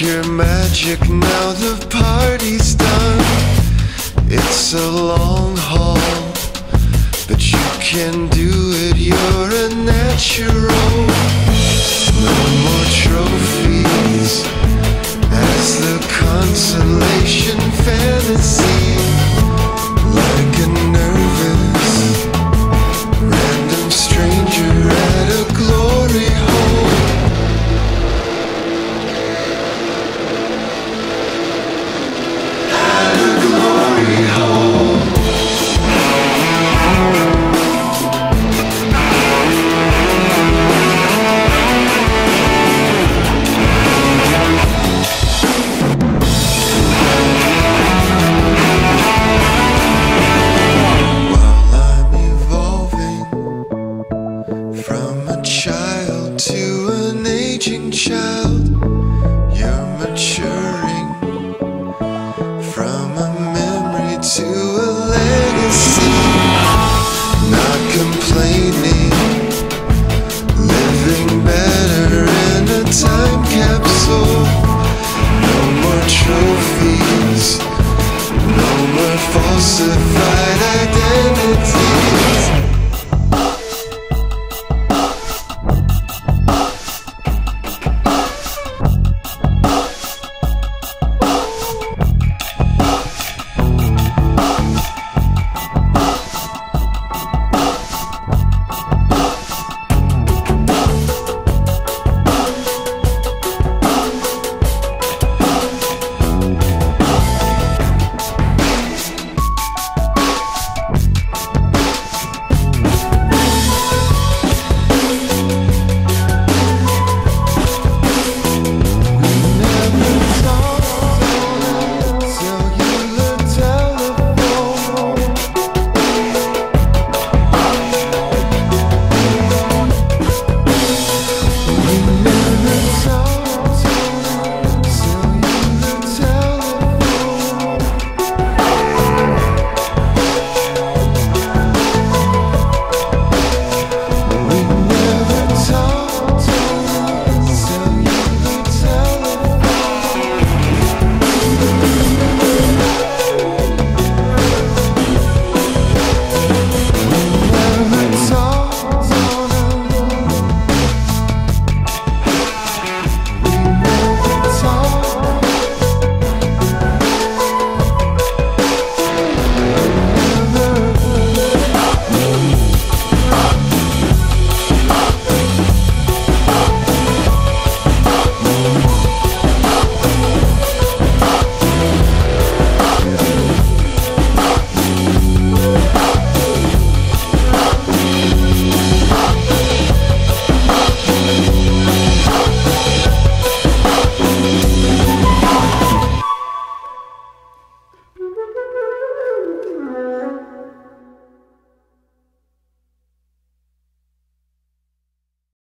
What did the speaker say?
Your magic, now the party's done. It's a long haul, but you can do it, you're a natural. No more trophies